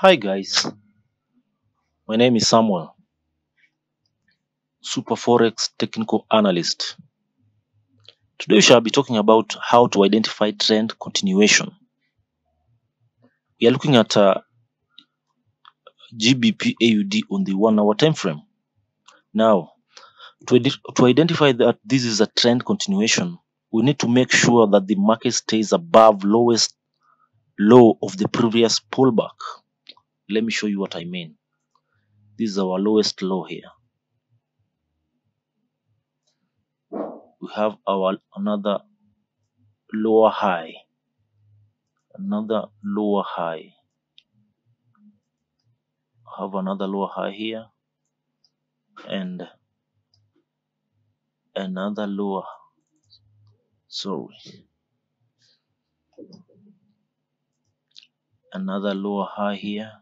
Hi guys, my name is Samuel, SuperForex Technical Analyst. Today we shall be talking about how to identify trend continuation. We are looking at uh, GBP AUD on the one hour time frame. Now, to, to identify that this is a trend continuation, we need to make sure that the market stays above lowest low of the previous pullback. Let me show you what I mean. This is our lowest low here. We have our another lower high, another lower high. Have another lower high here and another lower sorry another lower high here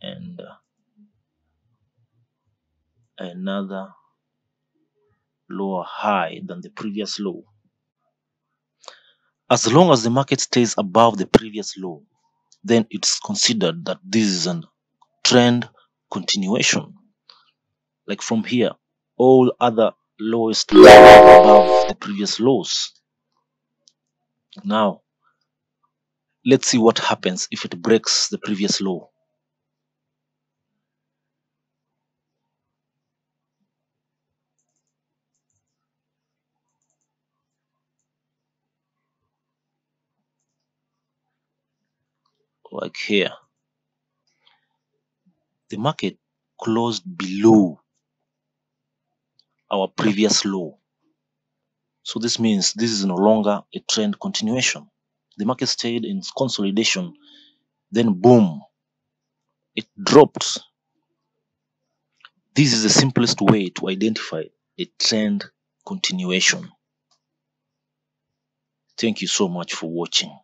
and uh, another lower high than the previous low as long as the market stays above the previous low then it's considered that this is a trend continuation. Like from here all other lowest lows above the previous lows now let's see what happens if it breaks the previous low like here. The market closed below our previous low. So this means this is no longer a trend continuation. The market stayed in consolidation then boom it dropped. This is the simplest way to identify a trend continuation. Thank you so much for watching